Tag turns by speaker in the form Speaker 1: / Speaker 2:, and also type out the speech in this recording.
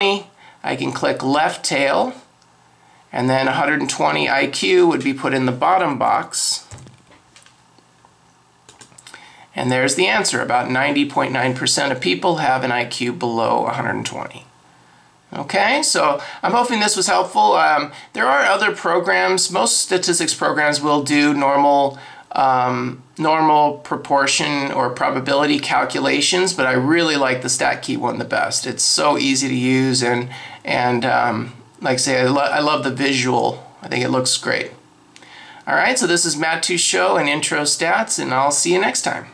Speaker 1: I can click left tail and then 120 IQ would be put in the bottom box. And there's the answer. About 90.9% of people have an IQ below 120. Okay, so I'm hoping this was helpful. Um, there are other programs. Most statistics programs will do normal um, normal proportion or probability calculations, but I really like the StatKey one the best. It's so easy to use and and um, like I say, I, lo I love the visual. I think it looks great. All right, so this is Matt Teachout and Intro Stats, and I'll see you next time.